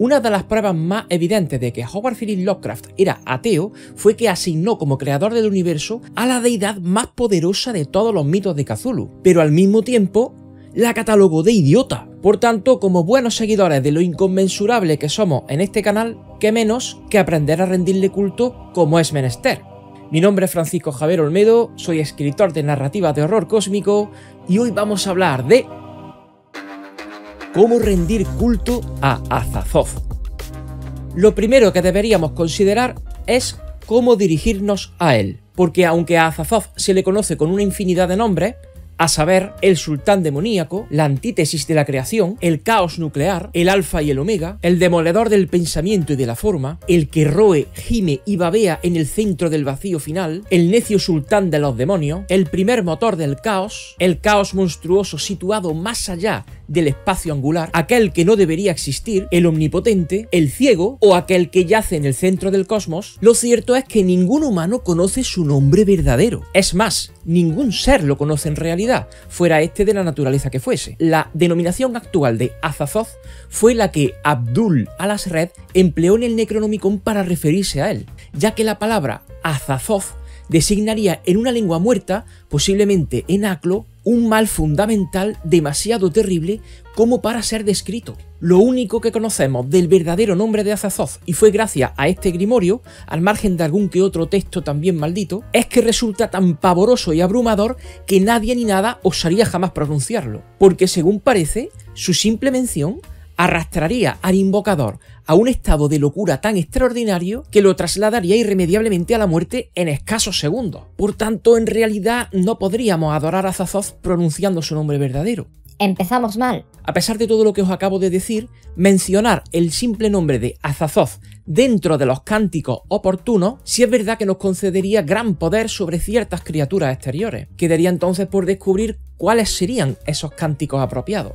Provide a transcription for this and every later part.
Una de las pruebas más evidentes de que Howard Phillips Lovecraft era ateo fue que asignó como creador del universo a la deidad más poderosa de todos los mitos de Cthulhu, pero al mismo tiempo la catalogó de idiota. Por tanto, como buenos seguidores de lo inconmensurable que somos en este canal, qué menos que aprender a rendirle culto como es menester. Mi nombre es Francisco Javier Olmedo, soy escritor de narrativa de horror cósmico y hoy vamos a hablar de cómo rendir culto a Azathoth. Lo primero que deberíamos considerar es cómo dirigirnos a él, porque aunque a Azathoth se le conoce con una infinidad de nombres, a saber, el sultán demoníaco, la antítesis de la creación, el caos nuclear, el alfa y el omega, el demoledor del pensamiento y de la forma, el que roe, gime y babea en el centro del vacío final, el necio sultán de los demonios, el primer motor del caos, el caos monstruoso situado más allá del espacio angular, aquel que no debería existir, el omnipotente, el ciego o aquel que yace en el centro del cosmos, lo cierto es que ningún humano conoce su nombre verdadero. Es más, ningún ser lo conoce en realidad, fuera este de la naturaleza que fuese. La denominación actual de Azathoth fue la que Abdul al-Asred empleó en el Necronomicon para referirse a él, ya que la palabra Azathoth designaría en una lengua muerta, posiblemente en Aclo, un mal fundamental demasiado terrible como para ser descrito. Lo único que conocemos del verdadero nombre de Azathoth, y fue gracias a este grimorio, al margen de algún que otro texto también maldito, es que resulta tan pavoroso y abrumador que nadie ni nada osaría jamás pronunciarlo, porque según parece, su simple mención arrastraría al invocador a un estado de locura tan extraordinario que lo trasladaría irremediablemente a la muerte en escasos segundos. Por tanto, en realidad no podríamos adorar a Zazoth pronunciando su nombre verdadero. Empezamos mal. A pesar de todo lo que os acabo de decir, mencionar el simple nombre de Azathoth dentro de los cánticos oportunos, sí es verdad que nos concedería gran poder sobre ciertas criaturas exteriores. Quedaría entonces por descubrir cuáles serían esos cánticos apropiados.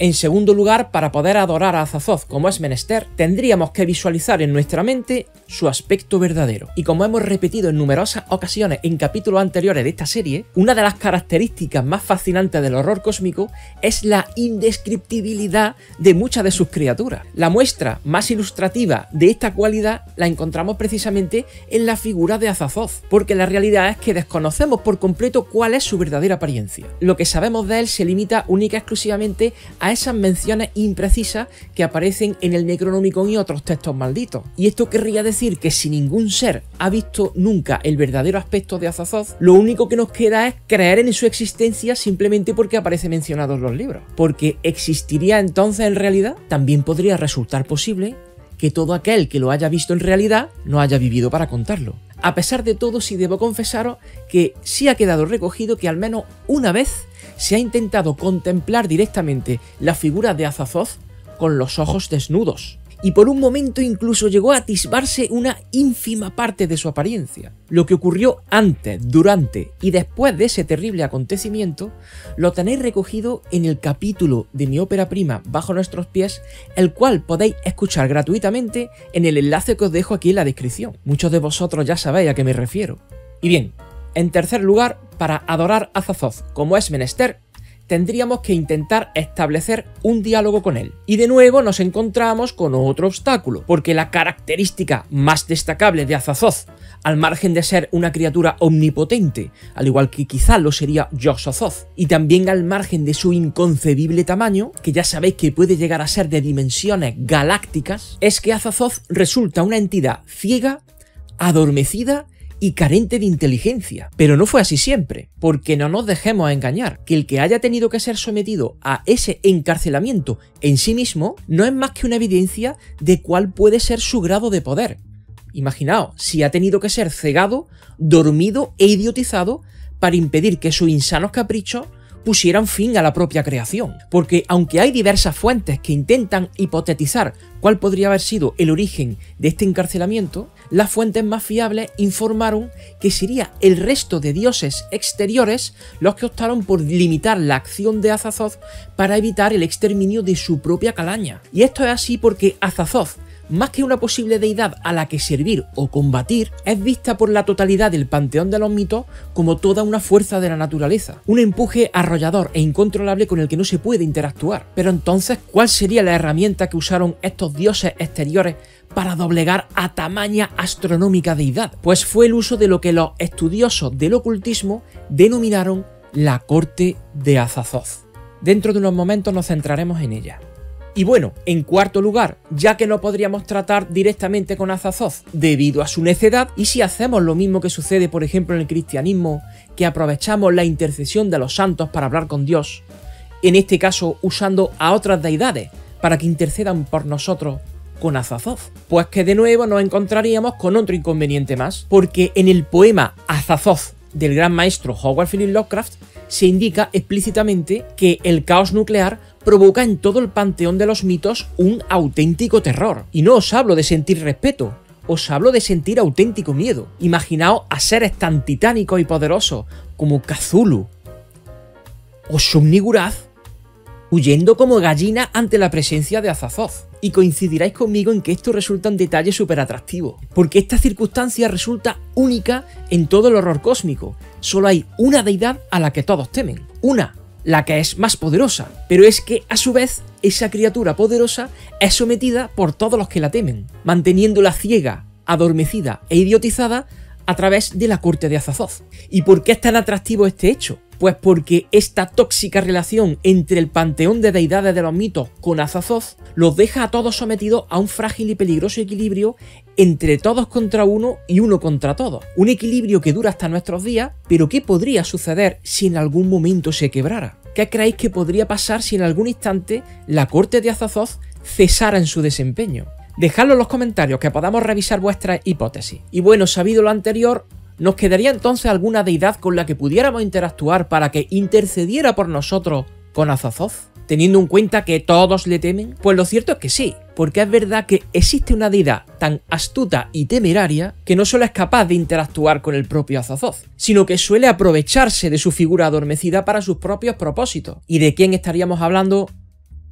En segundo lugar, para poder adorar a Azathoth como es menester, tendríamos que visualizar en nuestra mente su aspecto verdadero. Y como hemos repetido en numerosas ocasiones en capítulos anteriores de esta serie, una de las características más fascinantes del horror cósmico es la indescriptibilidad de muchas de sus criaturas. La muestra más ilustrativa de esta cualidad la encontramos precisamente en la figura de Azathoth, porque la realidad es que desconocemos por completo cuál es su verdadera apariencia. Lo que sabemos de él se limita única y exclusivamente a a esas menciones imprecisas que aparecen en el Necronomicon y otros textos malditos. Y esto querría decir que si ningún ser ha visto nunca el verdadero aspecto de Azathoth, lo único que nos queda es creer en su existencia simplemente porque aparece mencionado en los libros. Porque existiría entonces en realidad, también podría resultar posible que todo aquel que lo haya visto en realidad no haya vivido para contarlo. A pesar de todo, sí debo confesaros que sí ha quedado recogido que al menos una vez se ha intentado contemplar directamente la figura de Azathoth con los ojos desnudos y por un momento incluso llegó a atisbarse una ínfima parte de su apariencia. Lo que ocurrió antes, durante y después de ese terrible acontecimiento lo tenéis recogido en el capítulo de mi ópera prima Bajo nuestros pies, el cual podéis escuchar gratuitamente en el enlace que os dejo aquí en la descripción. Muchos de vosotros ya sabéis a qué me refiero. Y bien, en tercer lugar, para adorar a Zazoth como es menester, tendríamos que intentar establecer un diálogo con él. Y de nuevo nos encontramos con otro obstáculo, porque la característica más destacable de Azathoth, al margen de ser una criatura omnipotente, al igual que quizá lo sería Yog-Sothoth, y también al margen de su inconcebible tamaño, que ya sabéis que puede llegar a ser de dimensiones galácticas, es que Azathoth resulta una entidad ciega, adormecida y carente de inteligencia. Pero no fue así siempre, porque no nos dejemos engañar, que el que haya tenido que ser sometido a ese encarcelamiento en sí mismo no es más que una evidencia de cuál puede ser su grado de poder. Imaginaos, si ha tenido que ser cegado, dormido e idiotizado para impedir que sus insanos caprichos pusieran fin a la propia creación. Porque aunque hay diversas fuentes que intentan hipotetizar cuál podría haber sido el origen de este encarcelamiento, las fuentes más fiables informaron que sería el resto de dioses exteriores los que optaron por limitar la acción de Azathoth para evitar el exterminio de su propia calaña. Y esto es así porque Azathoth más que una posible deidad a la que servir o combatir, es vista por la totalidad del panteón de los mitos como toda una fuerza de la naturaleza, un empuje arrollador e incontrolable con el que no se puede interactuar. Pero entonces, ¿cuál sería la herramienta que usaron estos dioses exteriores para doblegar a tamaña astronómica deidad? Pues fue el uso de lo que los estudiosos del ocultismo denominaron la corte de Azazoth. Dentro de unos momentos nos centraremos en ella. Y bueno, en cuarto lugar, ya que no podríamos tratar directamente con Azazoth debido a su necedad, y si hacemos lo mismo que sucede por ejemplo en el cristianismo, que aprovechamos la intercesión de los santos para hablar con Dios, en este caso usando a otras deidades para que intercedan por nosotros con Azazoth. Pues que de nuevo nos encontraríamos con otro inconveniente más, porque en el poema Azazoth del gran maestro Howard Philip Lovecraft se indica explícitamente que el caos nuclear provoca en todo el panteón de los mitos un auténtico terror. Y no os hablo de sentir respeto, os hablo de sentir auténtico miedo. Imaginaos a seres tan titánicos y poderosos como Cthulhu o Shum-Niggurath huyendo como gallina ante la presencia de Azazoth. Y coincidiráis conmigo en que esto resulta un detalle súper atractivo, porque esta circunstancia resulta única en todo el horror cósmico. Solo hay una deidad a la que todos temen, una, la que es más poderosa, pero es que a su vez esa criatura poderosa es sometida por todos los que la temen, manteniéndola ciega, adormecida e idiotizada a través de la corte de Azazoth. ¿Y por qué es tan atractivo este hecho? Pues porque esta tóxica relación entre el panteón de deidades de los mitos con Azazoth los deja a todos sometidos a un frágil y peligroso equilibrio entre todos contra uno y uno contra todos. Un equilibrio que dura hasta nuestros días, pero ¿qué podría suceder si en algún momento se quebrara? ¿Qué creéis que podría pasar si en algún instante la corte de Azazoth cesara en su desempeño? Dejadlo en los comentarios que podamos revisar vuestras hipótesis. Y bueno, sabido lo anterior, ¿nos quedaría entonces alguna deidad con la que pudiéramos interactuar para que intercediera por nosotros con Azazoth? Teniendo en cuenta que todos le temen, pues lo cierto es que sí, porque es verdad que existe una deidad tan astuta y temeraria que no solo es capaz de interactuar con el propio Azazoth, sino que suele aprovecharse de su figura adormecida para sus propios propósitos. ¿Y de quién estaríamos hablando?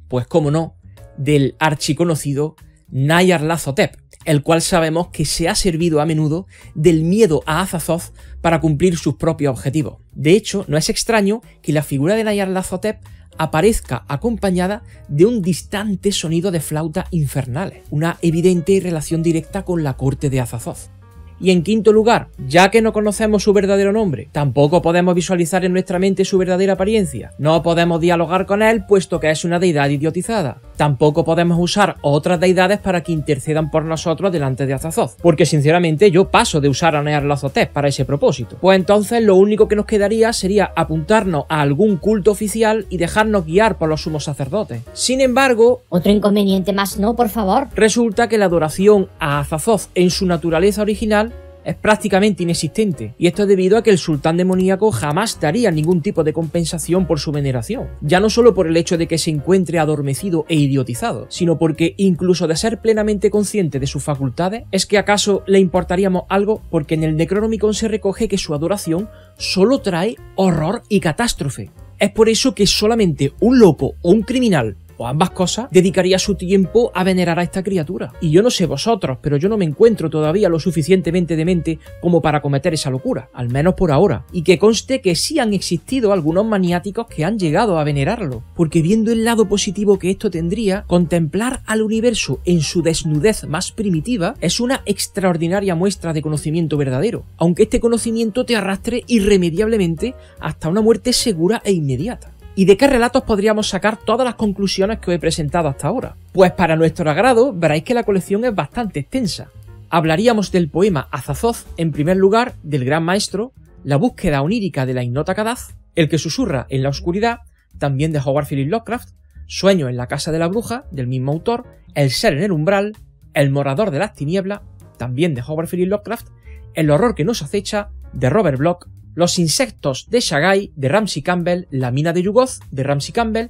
Pues cómo no, del archiconocido Nyarlathotep, el cual sabemos que se ha servido a menudo del miedo a Azathoth para cumplir sus propios objetivos. De hecho, no es extraño que la figura de Nyarlathotep aparezca acompañada de un distante sonido de flauta infernales, una evidente relación directa con la corte de Azathoth. Y en quinto lugar, ya que no conocemos su verdadero nombre, tampoco podemos visualizar en nuestra mente su verdadera apariencia. No podemos dialogar con él puesto que es una deidad idiotizada. Tampoco podemos usar otras deidades para que intercedan por nosotros delante de Azazoth, porque sinceramente yo paso de usar a Nearlazotet para ese propósito. Pues entonces lo único que nos quedaría sería apuntarnos a algún culto oficial y dejarnos guiar por los sumos sacerdotes. Sin embargo, otro inconveniente más no, por favor. Resulta que la adoración a Azazoth en su naturaleza original es prácticamente inexistente, y esto es debido a que el sultán demoníaco jamás daría ningún tipo de compensación por su veneración, ya no solo por el hecho de que se encuentre adormecido e idiotizado, sino porque incluso de ser plenamente consciente de sus facultades, es que acaso le importaríamos algo porque en el Necronomicon se recoge que su adoración solo trae horror y catástrofe. Es por eso que solamente un loco o un criminal o ambas cosas, dedicaría su tiempo a venerar a esta criatura. Y yo no sé vosotros, pero yo no me encuentro todavía lo suficientemente demente como para cometer esa locura, al menos por ahora. Y que conste que sí han existido algunos maniáticos que han llegado a venerarlo, porque viendo el lado positivo que esto tendría, contemplar al universo en su desnudez más primitiva es una extraordinaria muestra de conocimiento verdadero, aunque este conocimiento te arrastre irremediablemente hasta una muerte segura e inmediata. ¿Y de qué relatos podríamos sacar todas las conclusiones que os he presentado hasta ahora? Pues para nuestro agrado veréis que la colección es bastante extensa. Hablaríamos del poema Azazoth en primer lugar, del gran maestro, la búsqueda onírica de la Ignota Kadaz, el que susurra en la oscuridad, también de Howard Phillips Lovecraft, Sueño en la casa de la bruja, del mismo autor, El ser en el umbral, El morador de las tinieblas, también de Howard Phillips Lovecraft, El horror que nos acecha, de Robert Bloch, los insectos de Shagai de Ramsey Campbell, La mina de Yugoth de Ramsey Campbell,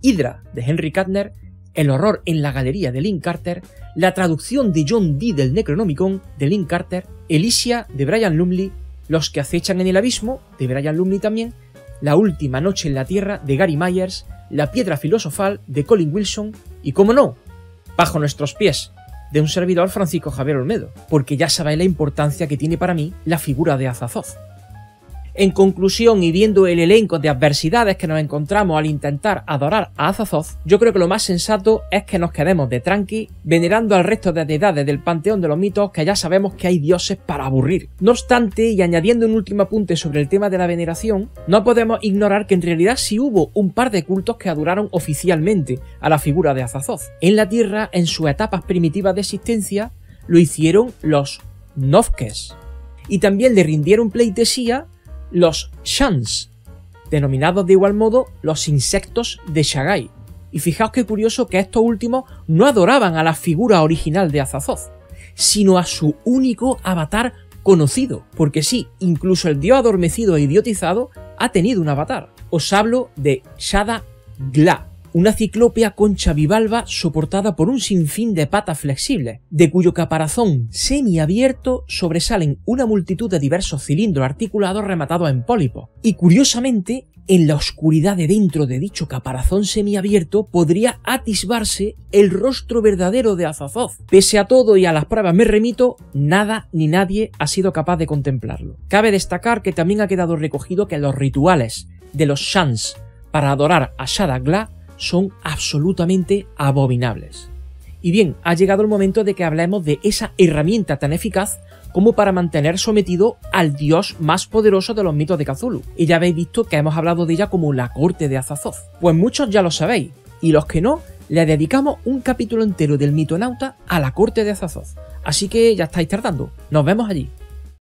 Hydra de Henry Kattner, El horror en la galería de Lynn Carter, la traducción de John Dee del Necronomicon de Lynn Carter, Elysia de Brian Lumley, Los que acechan en el abismo de Brian Lumley también, La última noche en la tierra de Gary Myers, La piedra filosofal de Colin Wilson y, como no, Bajo nuestros pies de un servidor Francisco Javier Olmedo, porque ya sabéis la importancia que tiene para mí la figura de Azazoth. En conclusión, y viendo el elenco de adversidades que nos encontramos al intentar adorar a Azazoth, yo creo que lo más sensato es que nos quedemos de tranqui, venerando al resto de deidades del panteón de los mitos que ya sabemos que hay dioses para aburrir. No obstante, y añadiendo un último apunte sobre el tema de la veneración, no podemos ignorar que en realidad sí hubo un par de cultos que adoraron oficialmente a la figura de Azazoth. En la Tierra, en sus etapas primitivas de existencia, lo hicieron los Nofkes. Y también le rindieron pleitesía los Shans, denominados de igual modo los insectos de Shagai. Y fijaos qué curioso que estos últimos no adoraban a la figura original de Azazoth, sino a su único avatar conocido, porque sí, incluso el dios adormecido e idiotizado ha tenido un avatar. Os hablo de Shada Gla, una ciclópea concha bivalva soportada por un sinfín de patas flexibles, de cuyo caparazón semiabierto sobresalen una multitud de diversos cilindros articulados rematados en pólipos. Y curiosamente, en la oscuridad de dentro de dicho caparazón semiabierto podría atisbarse el rostro verdadero de Azazoth. Pese a todo y a las pruebas me remito, nada ni nadie ha sido capaz de contemplarlo. Cabe destacar que también ha quedado recogido que los rituales de los Shans para adorar a Shadagla son absolutamente abominables. Y bien, ha llegado el momento de que hablemos de esa herramienta tan eficaz como para mantener sometido al dios más poderoso de los mitos de Cthulhu. Y ya habéis visto que hemos hablado de ella como la corte de Azazoth. Pues muchos ya lo sabéis, y los que no, le dedicamos un capítulo entero del mitonauta a la corte de Azazoth. Así que ya estáis tardando. Nos vemos allí.